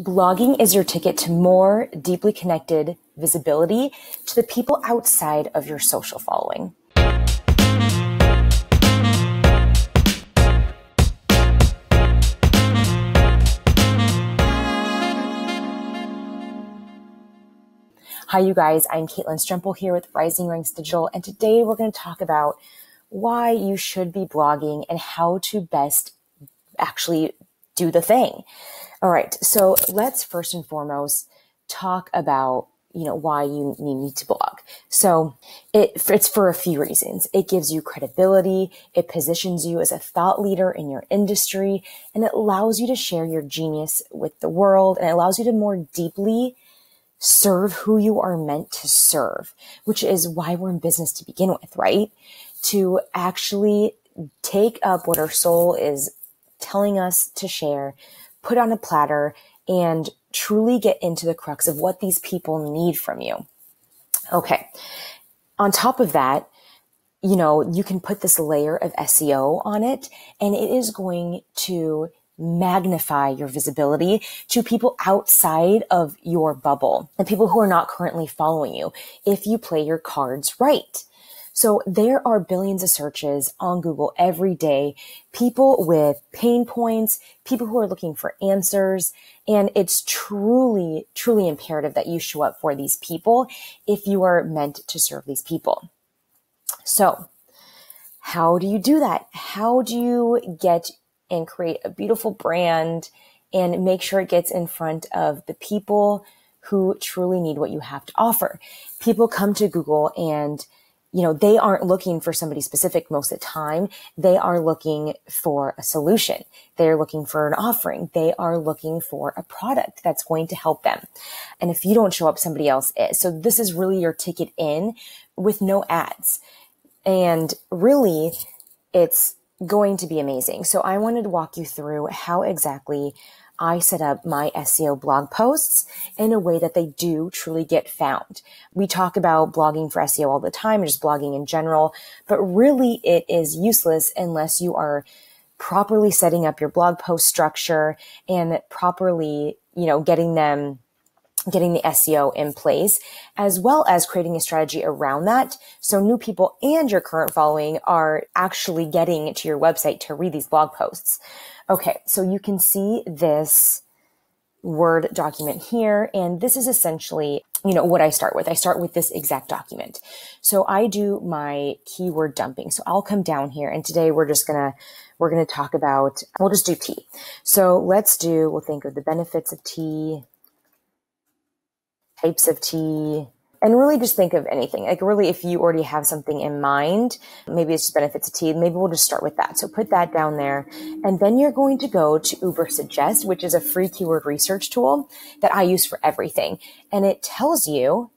Blogging is your ticket to more deeply connected visibility to the people outside of your social following. Hi, you guys. I'm Caitlin Strempel here with Rising Ranks Digital, and today we're going to talk about why you should be blogging and how to best actually do the thing. All right. So let's first and foremost talk about you know why you need to blog. So it it's for a few reasons. It gives you credibility, it positions you as a thought leader in your industry, and it allows you to share your genius with the world and it allows you to more deeply serve who you are meant to serve, which is why we're in business to begin with, right? To actually take up what our soul is telling us to share, put on a platter and truly get into the crux of what these people need from you. Okay. On top of that, you know, you can put this layer of SEO on it and it is going to magnify your visibility to people outside of your bubble and people who are not currently following you if you play your cards right. So there are billions of searches on Google every day, people with pain points, people who are looking for answers. And it's truly, truly imperative that you show up for these people if you are meant to serve these people. So how do you do that? How do you get and create a beautiful brand and make sure it gets in front of the people who truly need what you have to offer? People come to Google and you know, they aren't looking for somebody specific most of the time. They are looking for a solution. They're looking for an offering. They are looking for a product that's going to help them. And if you don't show up, somebody else is. So this is really your ticket in with no ads. And really, it's going to be amazing. So I wanted to walk you through how exactly I set up my SEO blog posts in a way that they do truly get found. We talk about blogging for SEO all the time, and just blogging in general, but really it is useless unless you are properly setting up your blog post structure and properly, you know, getting them getting the SEO in place, as well as creating a strategy around that. So new people and your current following are actually getting to your website to read these blog posts. Okay, so you can see this Word document here, and this is essentially, you know, what I start with. I start with this exact document. So I do my keyword dumping. So I'll come down here, and today we're just gonna, we're gonna talk about, we'll just do tea. So let's do, we'll think of the benefits of tea, types of tea, and really just think of anything. Like really, if you already have something in mind, maybe it's just benefits of tea, maybe we'll just start with that. So put that down there. And then you're going to go to Ubersuggest, which is a free keyword research tool that I use for everything. And it tells you,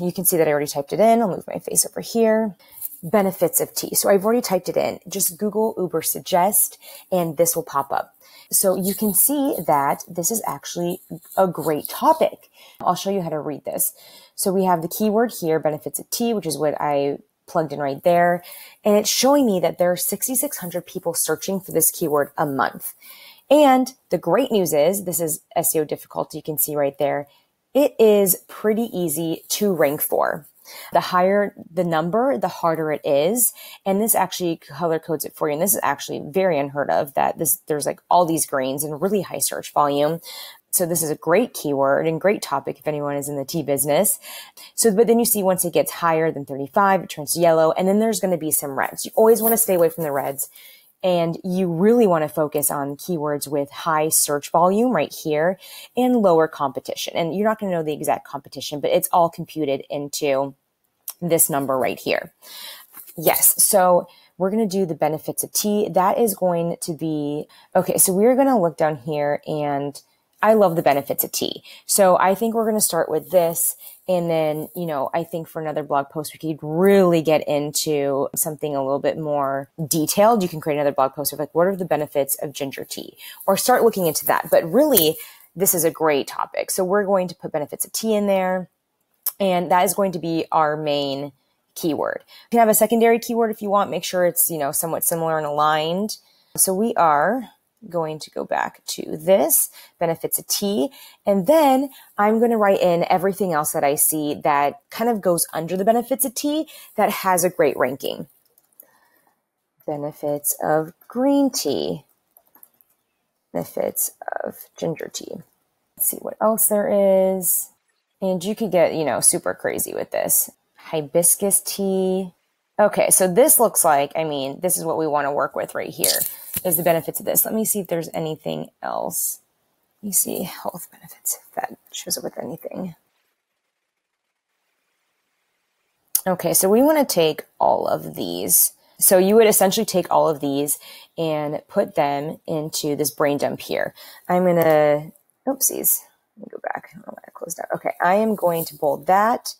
you can see that I already typed it in. I'll move my face over here. Benefits of tea. So I've already typed it in. Just Google Ubersuggest and this will pop up. So you can see that this is actually a great topic. I'll show you how to read this. So we have the keyword here, benefits of tea, which is what I plugged in right there. And it's showing me that there are 6,600 people searching for this keyword a month. And the great news is this is SEO difficulty. You can see right there. It is pretty easy to rank for. The higher the number, the harder it is. And this actually color codes it for you. And this is actually very unheard of that this, there's like all these greens and really high search volume. So this is a great keyword and great topic if anyone is in the tea business. So, but then you see once it gets higher than 35, it turns to yellow and then there's going to be some reds. You always want to stay away from the reds and you really want to focus on keywords with high search volume right here and lower competition. And you're not going to know the exact competition, but it's all computed into this number right here. Yes. So we're going to do the benefits of tea. That is going to be, okay. So we're going to look down here and I love the benefits of tea. So I think we're going to start with this. And then, you know, I think for another blog post, we could really get into something a little bit more detailed. You can create another blog post of like, what are the benefits of ginger tea or start looking into that. But really, this is a great topic. So we're going to put benefits of tea in there. And that is going to be our main keyword. You can have a secondary keyword if you want. Make sure it's, you know, somewhat similar and aligned. So we are going to go back to this benefits of tea. And then I'm going to write in everything else that I see that kind of goes under the benefits of tea that has a great ranking. Benefits of green tea. Benefits of ginger tea. Let's see what else there is. And you could get, you know, super crazy with this. Hibiscus tea. Okay, so this looks like, I mean, this is what we want to work with right here is the benefits of this. Let me see if there's anything else. Let me see health benefits, if that shows up with anything. Okay, so we want to take all of these. So you would essentially take all of these and put them into this brain dump here. I'm going to, oopsies, let me go back. I don't know why I closed out. Okay, I am going to bold that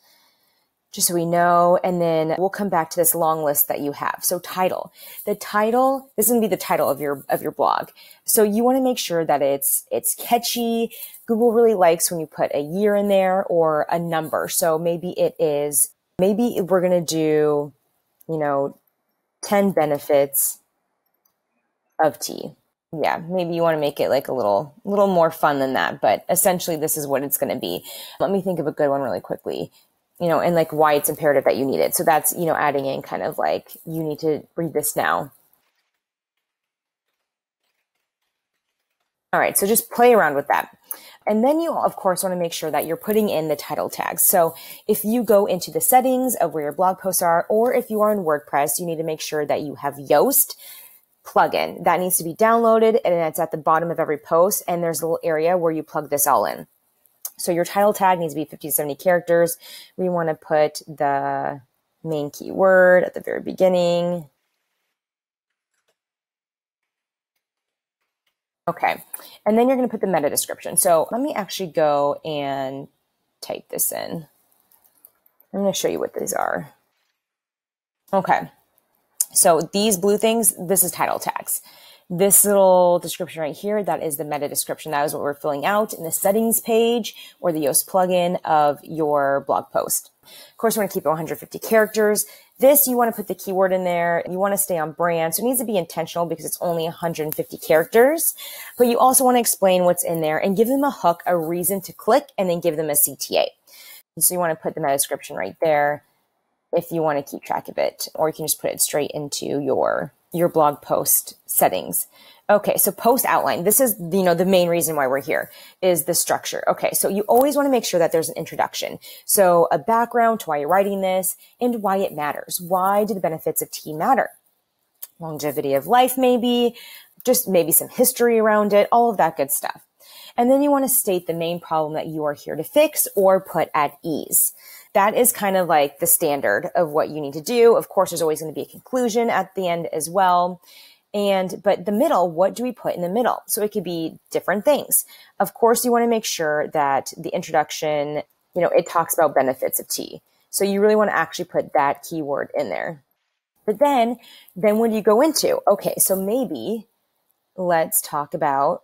just so we know. And then we'll come back to this long list that you have. So title, the title, this is going to be the title of your, of your blog. So you want to make sure that it's, it's catchy. Google really likes when you put a year in there or a number. So maybe it is, maybe we're going to do, you know, 10 benefits of tea. Yeah, maybe you want to make it like a little, little more fun than that, but essentially this is what it's going to be. Let me think of a good one really quickly you know, and like why it's imperative that you need it. So that's, you know, adding in kind of like, you need to read this now. All right. So just play around with that. And then you, of course, want to make sure that you're putting in the title tags. So if you go into the settings of where your blog posts are, or if you are in WordPress, you need to make sure that you have Yoast plugin that needs to be downloaded and it's at the bottom of every post. And there's a little area where you plug this all in. So your title tag needs to be 50 to 70 characters. We want to put the main keyword at the very beginning. Okay. And then you're going to put the meta description. So let me actually go and type this in. I'm going to show you what these are. Okay. So these blue things, this is title tags this little description right here, that is the meta description. That is what we're filling out in the settings page or the Yoast plugin of your blog post. Of course, we want to keep it 150 characters. This, you want to put the keyword in there. You want to stay on brand. So it needs to be intentional because it's only 150 characters, but you also want to explain what's in there and give them a hook, a reason to click, and then give them a CTA. So you want to put the meta description right there if you want to keep track of it, or you can just put it straight into your your blog post settings. Okay, so post outline. This is, you know, the main reason why we're here is the structure. Okay, so you always want to make sure that there's an introduction. So a background to why you're writing this and why it matters. Why do the benefits of tea matter? Longevity of life, maybe, just maybe some history around it, all of that good stuff. And then you want to state the main problem that you are here to fix or put at ease that is kind of like the standard of what you need to do. Of course, there's always going to be a conclusion at the end as well. And, but the middle, what do we put in the middle? So it could be different things. Of course, you want to make sure that the introduction, you know, it talks about benefits of tea. So you really want to actually put that keyword in there. But then, then when you go into, okay, so maybe let's talk about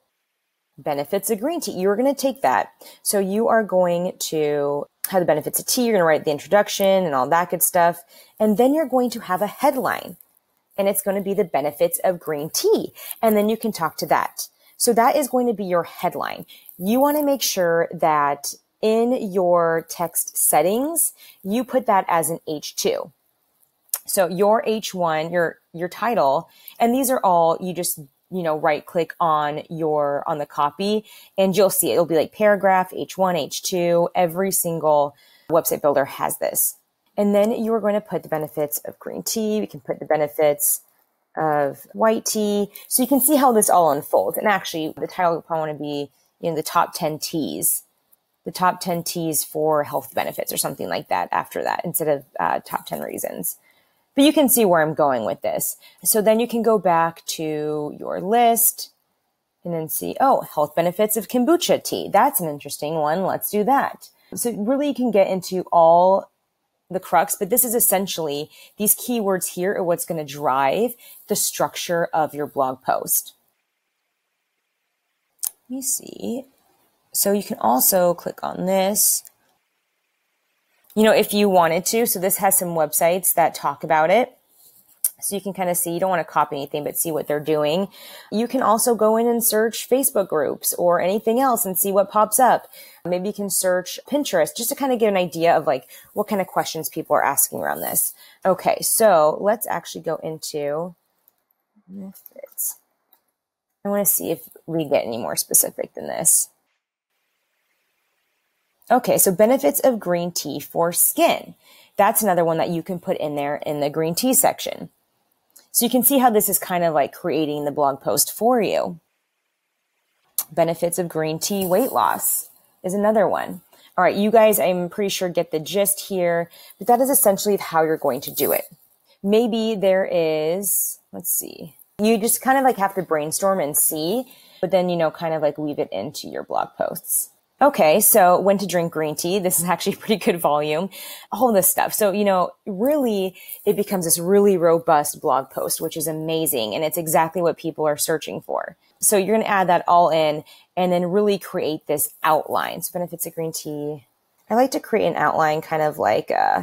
benefits of green tea. You're going to take that. So you are going to have the benefits of tea. You're going to write the introduction and all that good stuff. And then you're going to have a headline and it's going to be the benefits of green tea. And then you can talk to that. So that is going to be your headline. You want to make sure that in your text settings, you put that as an H2. So your H1, your, your title, and these are all, you just you know, right click on your, on the copy and you'll see it. It'll be like paragraph, H1, H2. Every single website builder has this. And then you are going to put the benefits of green tea. We can put the benefits of white tea. So you can see how this all unfolds. And actually the title probably want to be, you know, the top 10 teas, the top 10 teas for health benefits or something like that after that instead of uh, top 10 reasons. But you can see where I'm going with this. So then you can go back to your list and then see, oh, health benefits of kombucha tea. That's an interesting one. Let's do that. So really you can get into all the crux, but this is essentially these keywords here are what's going to drive the structure of your blog post. Let me see. So you can also click on this you know, if you wanted to. So this has some websites that talk about it. So you can kind of see, you don't want to copy anything, but see what they're doing. You can also go in and search Facebook groups or anything else and see what pops up. Maybe you can search Pinterest just to kind of get an idea of like what kind of questions people are asking around this. Okay. So let's actually go into methods. I want to see if we get any more specific than this. Okay. So benefits of green tea for skin. That's another one that you can put in there in the green tea section. So you can see how this is kind of like creating the blog post for you. Benefits of green tea weight loss is another one. All right, you guys, I'm pretty sure get the gist here, but that is essentially how you're going to do it. Maybe there is, let's see, you just kind of like have to brainstorm and see, but then, you know, kind of like weave it into your blog posts. Okay, so when to drink green tea. This is actually pretty good volume. All this stuff. So, you know, really it becomes this really robust blog post, which is amazing. And it's exactly what people are searching for. So you're going to add that all in and then really create this outline. So benefits of green tea. I like to create an outline kind of like, uh,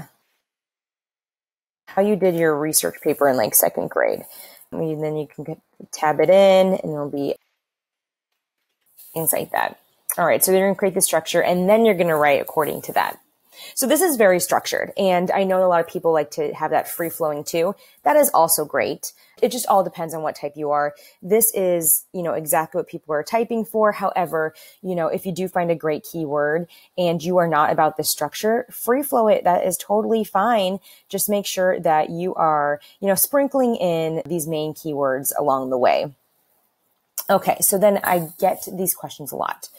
how you did your research paper in like second grade. And then you can tab it in and it'll be things like that. All right. So you're going to create the structure and then you're going to write according to that. So this is very structured. And I know a lot of people like to have that free flowing too. That is also great. It just all depends on what type you are. This is, you know, exactly what people are typing for. However, you know, if you do find a great keyword and you are not about the structure, free flow it. That is totally fine. Just make sure that you are, you know, sprinkling in these main keywords along the way. Okay. So then I get these questions a lot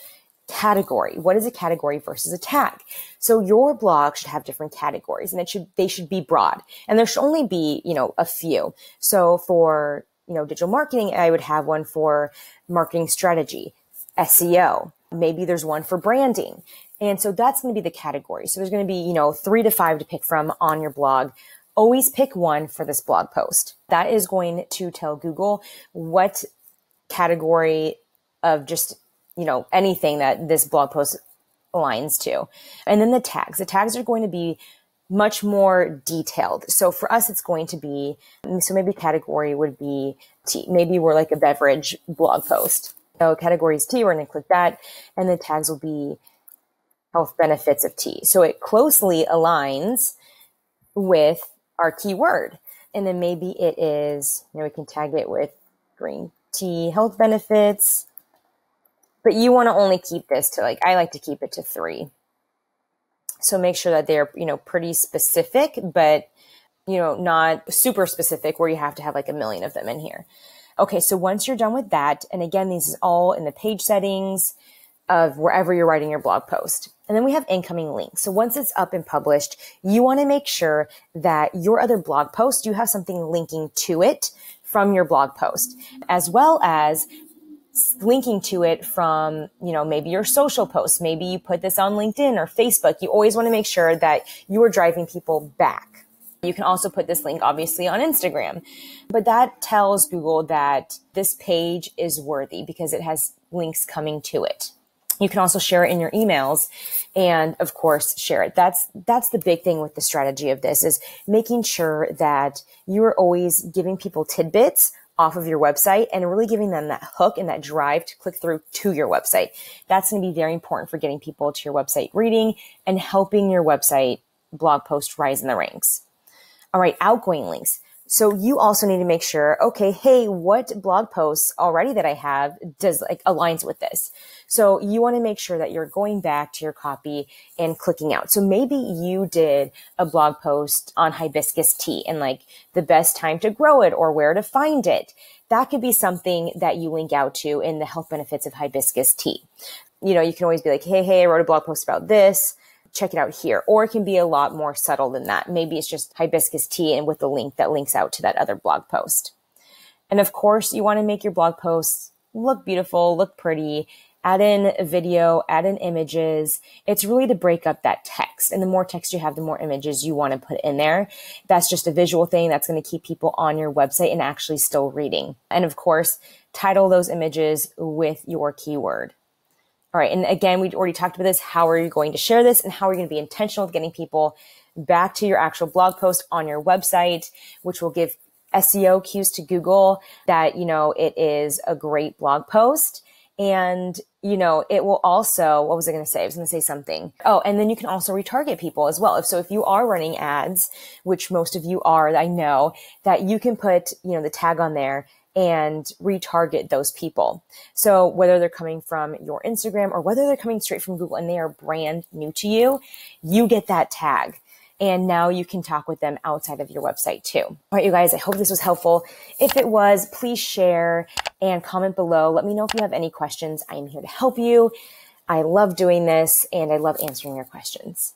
category. What is a category versus a tag? So your blog should have different categories and it should, they should be broad and there should only be, you know, a few. So for, you know, digital marketing, I would have one for marketing strategy, SEO. Maybe there's one for branding. And so that's going to be the category. So there's going to be, you know, three to five to pick from on your blog. Always pick one for this blog post. That is going to tell Google what category of just you know, anything that this blog post aligns to. And then the tags. The tags are going to be much more detailed. So for us, it's going to be, so maybe category would be tea. Maybe we're like a beverage blog post. So category is tea. We're going to click that. And the tags will be health benefits of tea. So it closely aligns with our keyword. And then maybe it is, you know, we can tag it with green tea health benefits but you want to only keep this to like, I like to keep it to three. So make sure that they're, you know, pretty specific, but, you know, not super specific where you have to have like a million of them in here. Okay. So once you're done with that, and again, these is all in the page settings of wherever you're writing your blog post. And then we have incoming links. So once it's up and published, you want to make sure that your other blog post, you have something linking to it from your blog post, as well as linking to it from, you know, maybe your social posts. Maybe you put this on LinkedIn or Facebook. You always want to make sure that you are driving people back. You can also put this link obviously on Instagram, but that tells Google that this page is worthy because it has links coming to it. You can also share it in your emails and of course share it. That's, that's the big thing with the strategy of this is making sure that you are always giving people tidbits off of your website and really giving them that hook and that drive to click through to your website. That's going to be very important for getting people to your website reading and helping your website blog post rise in the ranks. All right, outgoing links. So you also need to make sure, okay, hey, what blog posts already that I have does like aligns with this? So you want to make sure that you're going back to your copy and clicking out. So maybe you did a blog post on hibiscus tea and like the best time to grow it or where to find it. That could be something that you link out to in the health benefits of hibiscus tea. You know, you can always be like, Hey, hey, I wrote a blog post about this check it out here. Or it can be a lot more subtle than that. Maybe it's just hibiscus tea and with the link that links out to that other blog post. And of course, you want to make your blog posts look beautiful, look pretty, add in a video, add in images. It's really to break up that text. And the more text you have, the more images you want to put in there. That's just a visual thing that's going to keep people on your website and actually still reading. And of course, title those images with your keyword. All right. And again, we've already talked about this. How are you going to share this and how are you going to be intentional with getting people back to your actual blog post on your website, which will give SEO cues to Google that, you know, it is a great blog post. And, you know, it will also, what was I going to say? I was going to say something. Oh, and then you can also retarget people as well. If so, if you are running ads, which most of you are, I know that you can put, you know, the tag on there and retarget those people. So whether they're coming from your Instagram or whether they're coming straight from Google and they are brand new to you, you get that tag. And now you can talk with them outside of your website too. All right, you guys, I hope this was helpful. If it was, please share and comment below. Let me know if you have any questions. I am here to help you. I love doing this and I love answering your questions.